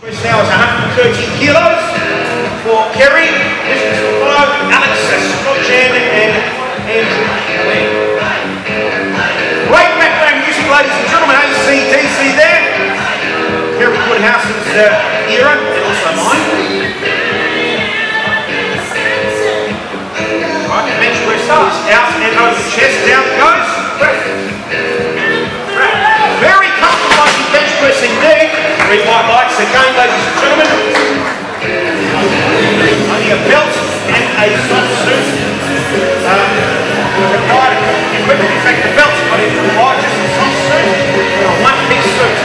Chris now is 113 kilos for Kerry. This is follow Alex Strochan and Andrew Kelly. Great background music, ladies and gentlemen. ACDC there. Kerry Woodhouse's uh, era and also mine. Right, bench press starts out and over chest, down equipment. In fact, the belt's required, just a soft suit. A one-piece suit.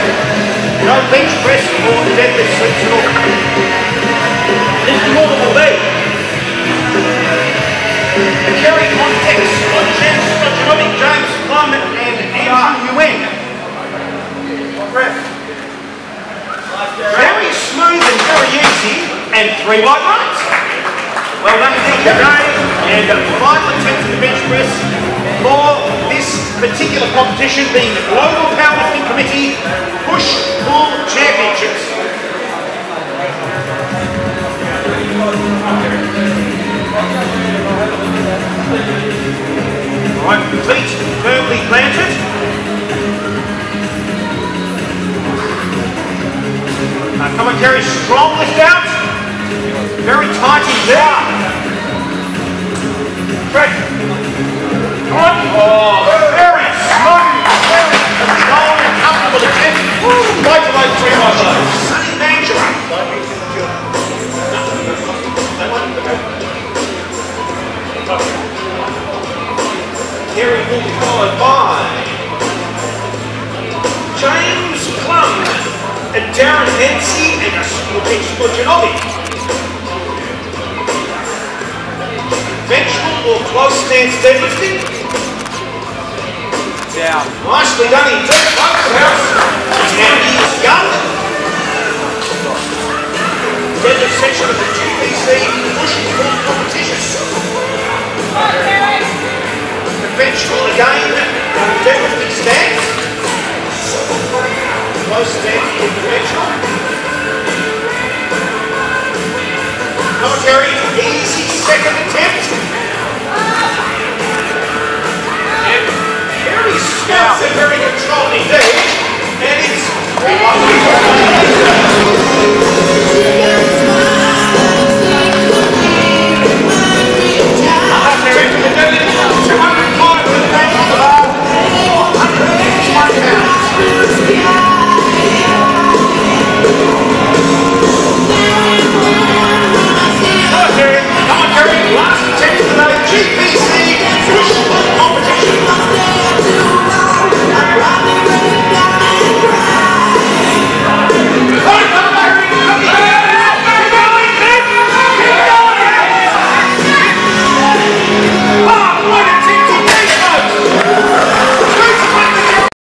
No bench press or deadlift suits at all. This is more than will be. The Kerry Context, Scott Chen, Scott James Plum, and Andrew Nguyen. Very smooth and very easy, and three white lights. Well done Kerry. And the final attempt at the bench press for this particular competition being the Global Powerlifting Committee Push Pull Championships. Right, feet firmly planted. Now come on, Kerry, strong lift out. Very tight in there. Conventional or close stance deadlifting. Down. Nicely done indeed, folks. And he's gun. Deadlift section of the GPC push and pull competition. Conventional again, deadlifting stance. Close stance in conventional. military 82nd